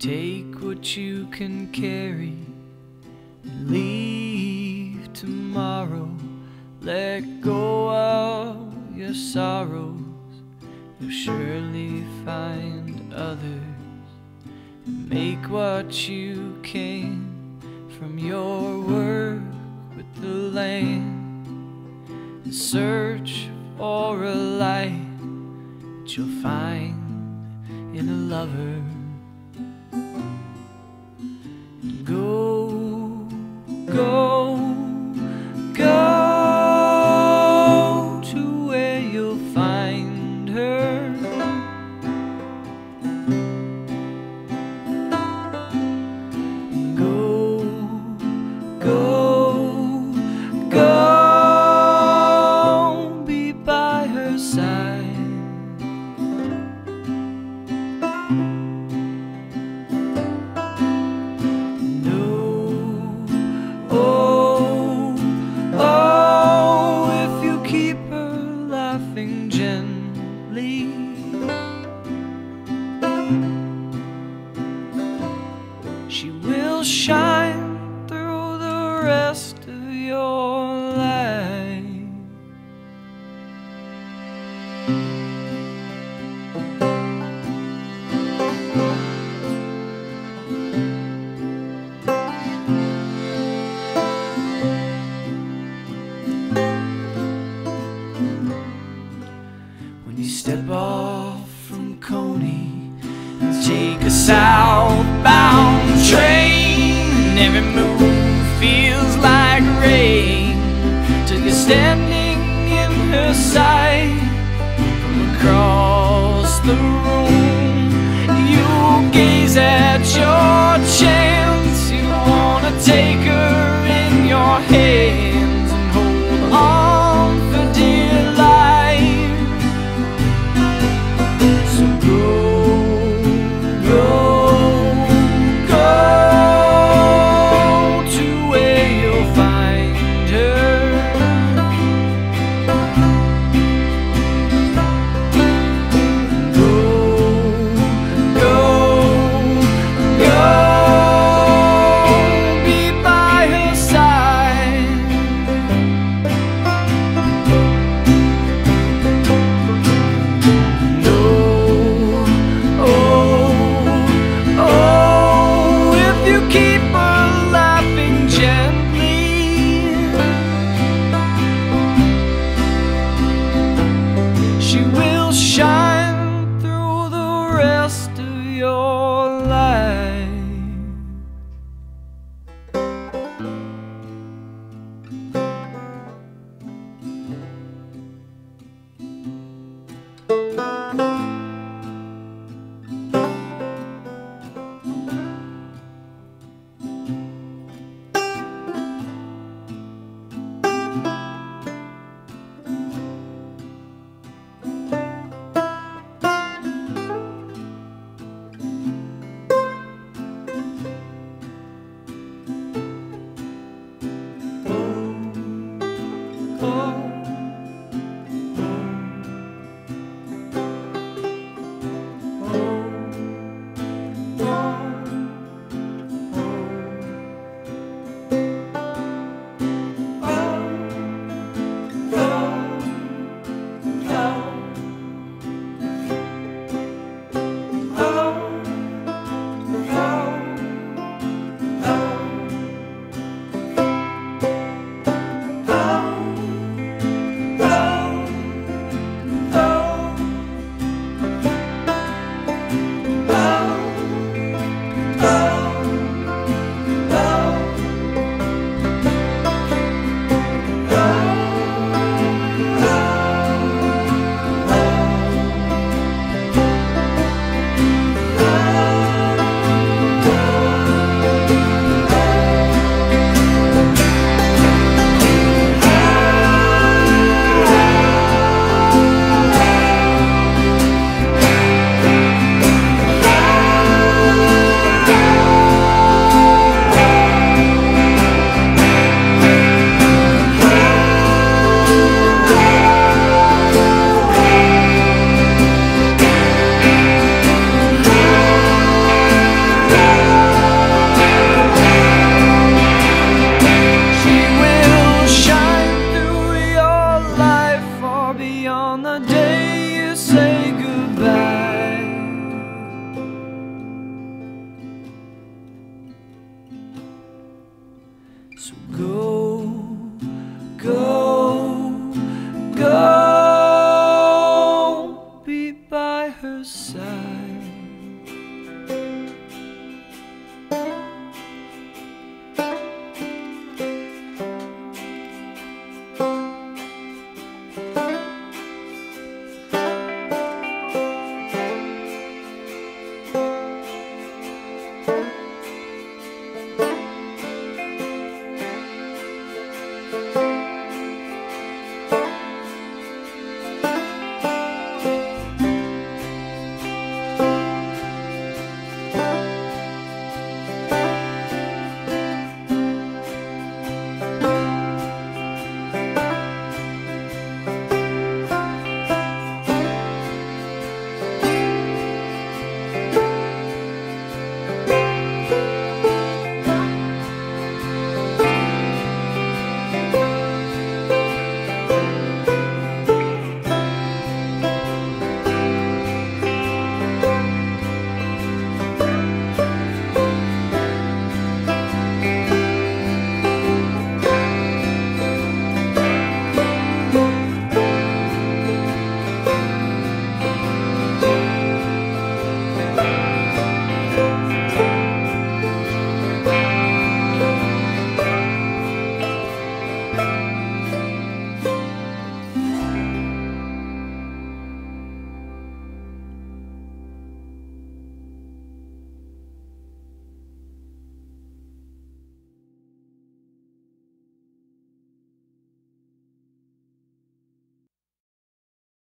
Take what you can carry leave tomorrow. Let go of your sorrows. You'll surely find others. Make what you can from your work with the land. And search for a light that you'll find in a lover. Every move she will shine. on the day you say